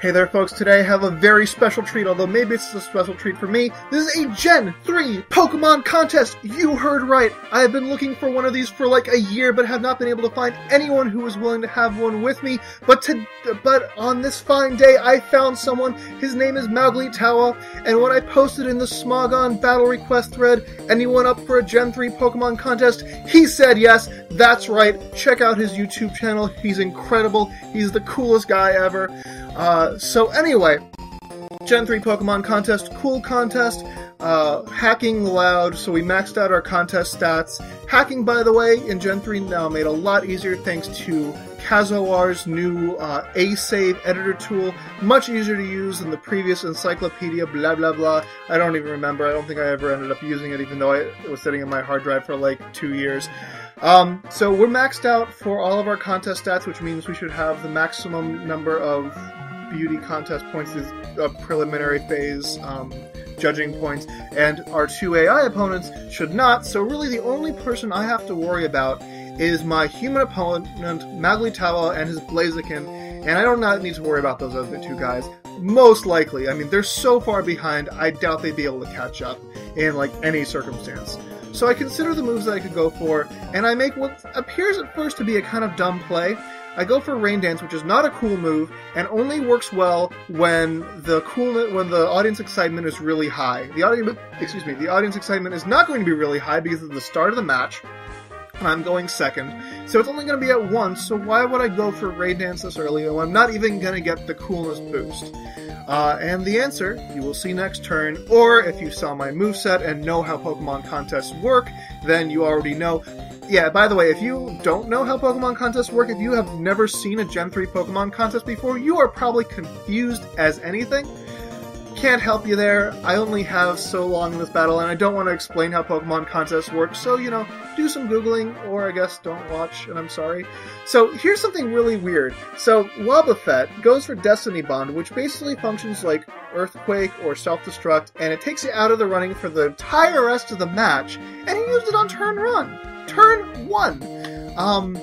Hey there, folks. Today I have a very special treat, although maybe it's a special treat for me. This is a Gen 3 Pokemon contest. You heard right. I have been looking for one of these for like a year, but have not been able to find anyone who was willing to have one with me. But to, but on this fine day, I found someone. His name is Maogiitawa, and when I posted in the Smogon battle request thread, anyone up for a Gen 3 Pokemon contest, he said yes. That's right. Check out his YouTube channel. He's incredible. He's the coolest guy ever. Uh, so anyway, Gen 3 Pokemon contest, cool contest, uh, hacking loud, so we maxed out our contest stats. Hacking, by the way, in Gen 3 now made a lot easier thanks to Kazoar's new uh, A-Save editor tool. Much easier to use than the previous encyclopedia, blah blah blah. I don't even remember, I don't think I ever ended up using it, even though I, it was sitting in my hard drive for like two years. Um, so we're maxed out for all of our contest stats, which means we should have the maximum number of beauty contest points is a preliminary phase um, judging points, and our two AI opponents should not. So really, the only person I have to worry about is my human opponent Maogiitawa and his Blaziken, and I don't not need to worry about those other two guys. Most likely, I mean, they're so far behind. I doubt they'd be able to catch up in like any circumstance. So I consider the moves that I could go for, and I make what appears at first to be a kind of dumb play. I go for Rain Dance, which is not a cool move, and only works well when the cool when the audience excitement is really high. The audience, excuse me, the audience excitement is not going to be really high because it's the start of the match, and I'm going second. So it's only going to be at once. So why would I go for Rain Dance this early when I'm not even going to get the coolness boost? Uh, and the answer you will see next turn, or if you saw my move set and know how Pokemon contests work, then you already know yeah, by the way, if you don't know how Pokemon contests work, if you have never seen a Gen 3 Pokemon contest before, you are probably confused as anything. Can't help you there. I only have so long in this battle, and I don't want to explain how Pokemon contests work, so, you know, do some Googling, or I guess don't watch, and I'm sorry. So, here's something really weird. So, Wobbuffet goes for Destiny Bond, which basically functions like Earthquake or Self Destruct, and it takes you out of the running for the entire rest of the match, and he used it on turn run turn one. Um,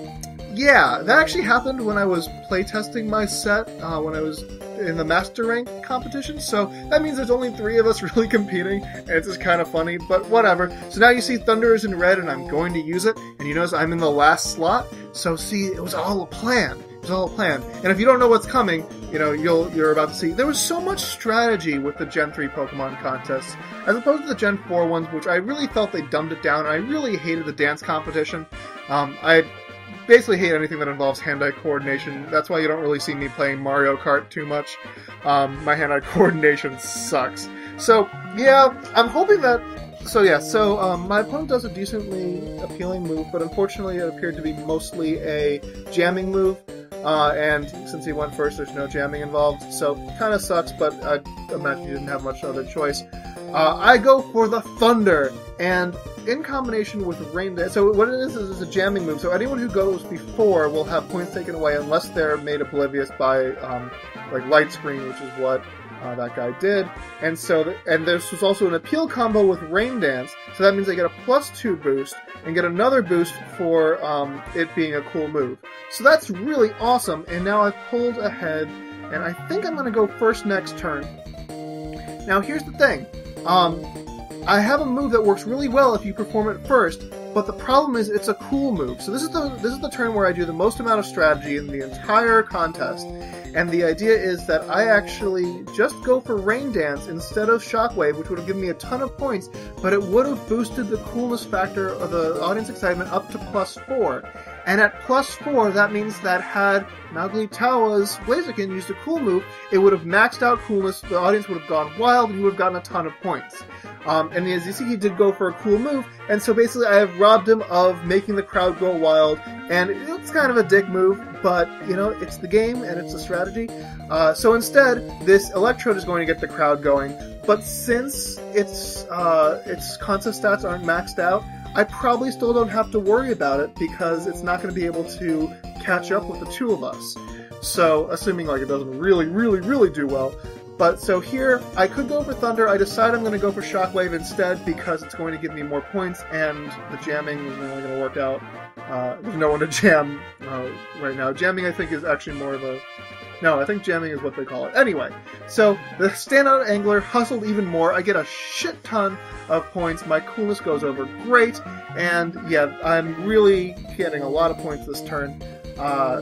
yeah, that actually happened when I was playtesting my set uh, when I was in the master rank competition. So that means there's only three of us really competing, and it's just kind of funny. But whatever. So now you see Thunder is in red, and I'm going to use it. And you notice I'm in the last slot. So see, it was all a plan. It was all a plan. And if you don't know what's coming, you know you'll you're about to see. There was so much strategy with the Gen 3 Pokemon contests as opposed to the Gen 4 ones, which I really felt they dumbed it down. I really hated the dance competition. Um, I basically hate anything that involves hand-eye coordination. That's why you don't really see me playing Mario Kart too much. Um, my hand-eye coordination sucks. So yeah, I'm hoping that. So yeah, so um, my opponent does a decently appealing move, but unfortunately it appeared to be mostly a jamming move. Uh, and since he went first, there's no jamming involved, so kind of sucks. But I imagine he didn't have much other choice. Uh, I go for the Thunder, and in combination with Rain Dance. So what it is is a jamming move. So anyone who goes before will have points taken away unless they're made oblivious by um, like Light Screen, which is what uh, that guy did. And so, th- and this was also an appeal combo with Rain Dance. So that means they get a plus two boost and get another boost for um, it being a cool move. So that's really awesome. And now I've pulled ahead, and I think I'm going to go first next turn. Now here's the thing. Um, I have a move that works really well if you perform it first, but the problem is it's a cool move. So this is the this is the turn where I do the most amount of strategy in the entire contest. And the idea is that I actually just go for Rain Dance instead of Shockwave, which would have given me a ton of points, but it would have boosted the coolness factor of the audience excitement up to plus four. And at plus four, that means that had Maogiitawa's Blaziken used a cool move, it would have maxed out coolness, the audience would have gone wild, and you would have gotten a ton of points. Um, and as you see, he did go for a cool move, and so basically I have robbed him of making the crowd go wild, and it's kind of a dick move, but, you know, it's the game, and it's a strategy. Uh, so instead, this Electrode is going to get the crowd going, but since its, uh, its contest stats aren't maxed out, I probably still don't have to worry about it because it's not going to be able to catch up with the two of us. So, assuming like it doesn't really, really, really do well. But so here, I could go for Thunder. I decide I'm going to go for Shockwave instead because it's going to give me more points, and the jamming is really going to work out. Uh, there's no one to jam uh, right now. Jamming, I think, is actually more of a No, I think jamming is what they call it. Anyway, so the standout angler hustled even more. I get a shit ton of points. My coolness goes over great, and yeah, I'm really getting a lot of points this turn. Uh,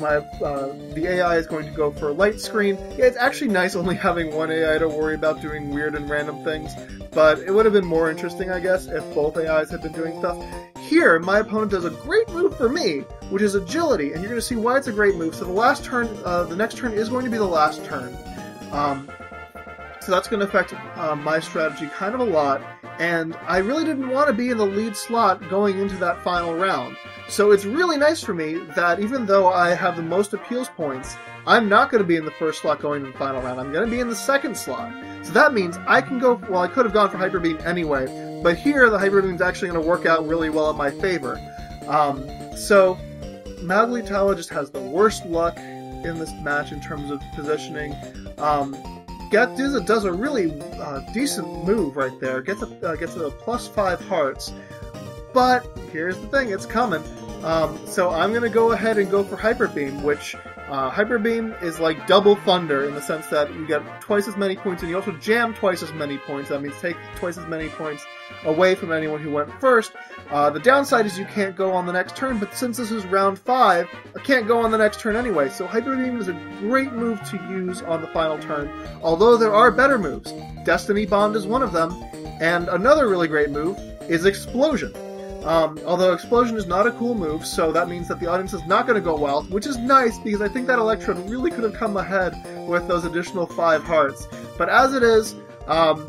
my uh, the AI is going to go for a light screen. Yeah, it's actually nice only having one AI to worry about doing weird and random things, but it would have been more interesting, I guess, if both AIs had been doing stuff. Here, my opponent does a great move for me, which is agility, and you're going to see why it's a great move. So the last turn, uh, the next turn is going to be the last turn. Um, so that's going to affect uh, my strategy kind of a lot, and I really didn't want to be in the lead slot going into that final round. So it's really nice for me that even though I have the most appeals points, I'm not going to be in the first slot going to the final round. I'm going to be in the second slot. So that means I can go, well, I could have gone for Hyper Beam anyway, but here the Hyper Beam is actually going to work out really well in my favor. Um, so Maogiitawa just has the worst luck in this match in terms of positioning. Um, does a really uh, decent move right there. Gets a uh, gets a plus five hearts, but here's the thing: it's coming. Um, so I'm gonna go ahead and go for Hyper Beam, which uh, Hyper Beam is like double Thunder in the sense that you get twice as many points, and you also jam twice as many points. That means take twice as many points away from anyone who went first. Uh, the downside is you can't go on the next turn, but since this is round five, I can't go on the next turn anyway. So Hyper Beam is a great move to use on the final turn. Although there are better moves, Destiny Bond is one of them, and another really great move is Explosion. Um, although Explosion is not a cool move, so that means that the audience is not going to go wild, which is nice because I think that Electrode really could have come ahead with those additional five hearts. But as it is, um,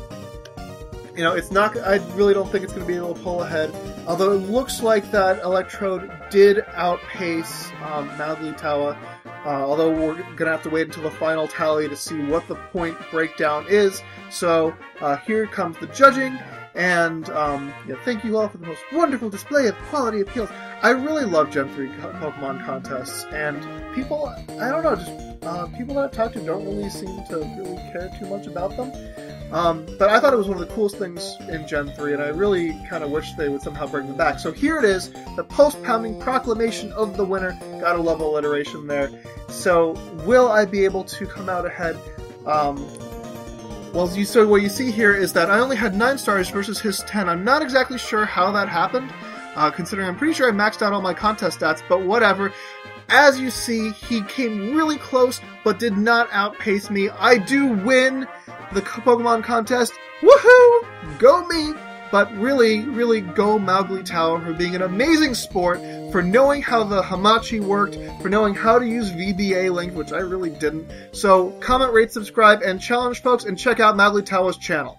you know, it's not. I really don't think it's going to be able to pull ahead. Although it looks like that Electrode did outpace um, Maogiitawa. Uh, although we're going to have to wait until the final tally to see what the point breakdown is. So uh, here comes the judging. And um, yeah, thank you all for the most wonderful display of quality appeals. I really love Gen 3 Pokemon contests, and people, I don't know, just uh, people that I've talked to don't really seem to really care too much about them. Um, but I thought it was one of the coolest things in Gen 3, and I really kind of wish they would somehow bring them back. So here it is, the post-pounding proclamation of the winner. Gotta love alliteration there. So will I be able to come out ahead? Um, well, you so what you see here is that I only had 9 stars versus his 10. I'm not exactly sure how that happened, uh, considering I'm pretty sure I maxed out all my contest stats, but whatever. As you see, he came really close, but did not outpace me. I do win the Pokemon contest. Woohoo! Go me! But really, really go Maogiitawa for being an amazing sport, for knowing how the Hamachi worked, for knowing how to use VBA link, which I really didn't. So comment, rate, subscribe, and challenge folks, and check out Maogiitawa's channel.